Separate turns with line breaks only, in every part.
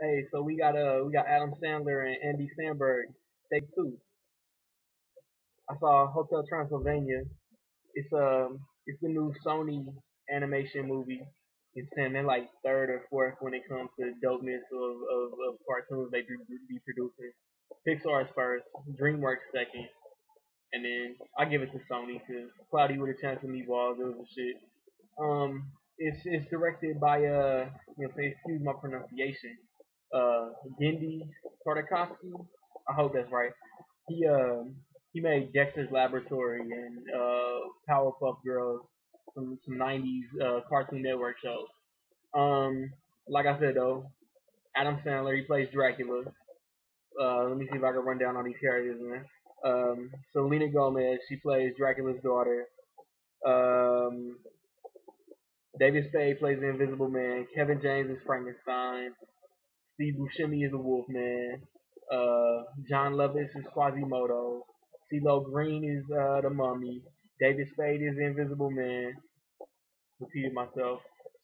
Hey, so we got uh we got Adam Sandler and Andy Samberg. Take two. I saw Hotel Transylvania. It's um it's the new Sony animation movie. It's in they're like third or fourth when it comes to dopeness of, of, of cartoons they be, producing. Pixar's first, DreamWorks second, and then I give it to Sony because Cloudy with a Chance of Meatballs, was a shit. Um, it's it's directed by uh you know excuse my pronunciation uh Genndy Tartakovsky. I hope that's right. He uh he made Dexter's Laboratory and uh Powerpuff Girls, some some '90s uh, Cartoon Network shows. Um, like I said though, Adam Sandler he plays Dracula. Uh, let me see if I can run down all these characters, man. Um, Selena Gomez she plays Dracula's daughter. Um, David Spade plays the Invisible Man. Kevin James is Frankenstein. Steve Buscemi is the Wolfman. Uh, Jon Lovitz is Quasimodo. CeeLo Green is uh, the Mummy. David Spade is the Invisible Man. Repeated myself.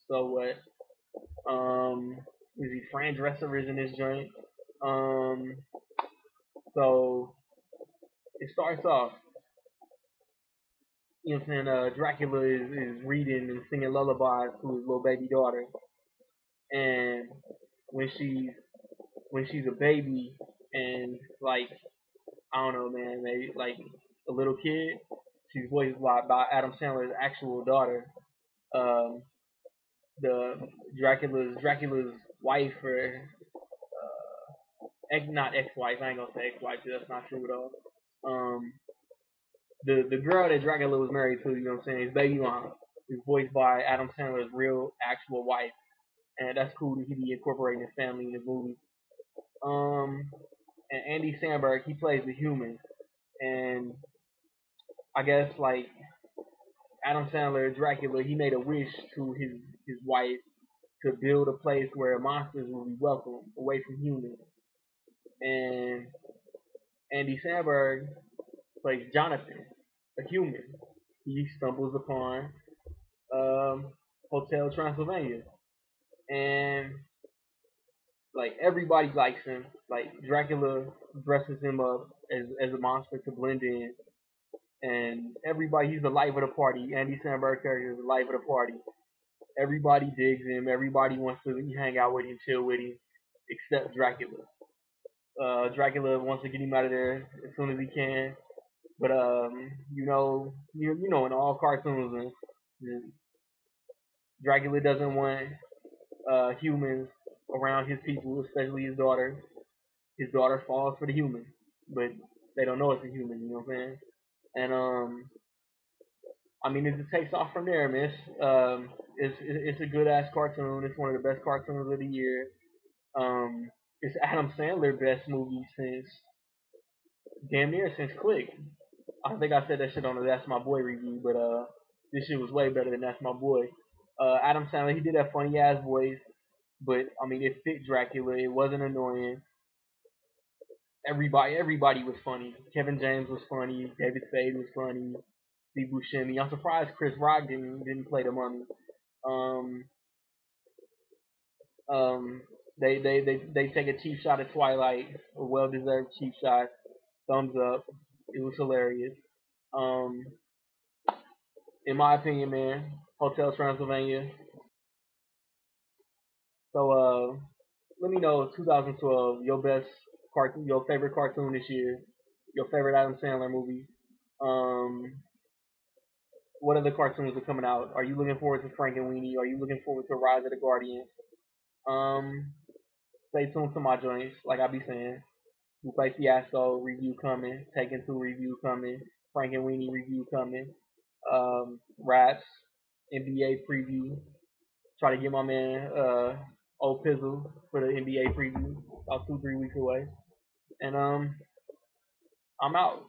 So what? Um, is he Fran Drescher is in this joint? Um, so it starts off. You know what I'm saying? Uh, Dracula is, is reading and singing lullabies to his little baby daughter, and when she's when she's a baby and like I don't know, man, maybe like a little kid. She's voiced by, by Adam Sandler's actual daughter. Um, the Dracula's Dracula's wife or uh, ex, not ex-wife. I ain't gonna say ex-wife. That's not true at all. Um, the the girl that Dracula was married to, you know what I'm saying, his baby mom, is voiced by Adam Sandler's real actual wife, and that's cool that he be incorporating his family in the movie. Um, and Andy Samberg, he plays the human, and I guess like Adam Sandler, Dracula, he made a wish to his his wife to build a place where monsters will be welcome away from humans. And Andy Samberg plays Jonathan, a human. He stumbles upon um, Hotel Transylvania, and like everybody likes him. Like Dracula dresses him up as as a monster to blend in, and everybody he's the life of the party. Andy Samberg character is the life of the party. Everybody digs him. Everybody wants to hang out with him, chill with him, except Dracula. Uh, Dracula wants to get him out of there as soon as he can. But um, you know, you you know, in all cartoons, and Dracula doesn't want uh humans around his people, especially his daughter. His daughter falls for the human, but they don't know it's a human. You know what I'm saying? And um, I mean, it just takes off from there, man. It's, um, it's it's a good ass cartoon. It's one of the best cartoons of the year. Um, it's Adam Sandler best movie since damn near since Click. I think I said that shit on the That's My Boy review, but uh, this shit was way better than That's My Boy. Uh, Adam Sandler, he did that funny ass voice, but I mean, it fit Dracula. It wasn't annoying. Everybody, everybody was funny. Kevin James was funny. David Spade was funny. Steve Buscemi. I'm surprised Chris Rock didn't didn't play the mummy. Um, um, they they they they take a cheap shot at Twilight, a well deserved cheap shot. Thumbs up. It was hilarious. Um, in my opinion, man, Hotel Transylvania. So uh, let me know 2012 your best cartoon, your favorite cartoon this year, your favorite Adam Sandler movie. Um, what other cartoons are coming out? Are you looking forward to Frank and Frankenweenie? Are you looking forward to Rise of the Guardians? Um, stay tuned to my joints, like I be saying. Lupe Fiasco review coming, Taken Two review coming, Frank and Frankenweenie review coming, um, Raps, NBA preview. Try to get my man uh old Pizzle for the NBA preview, about two three weeks away, and um, I'm out.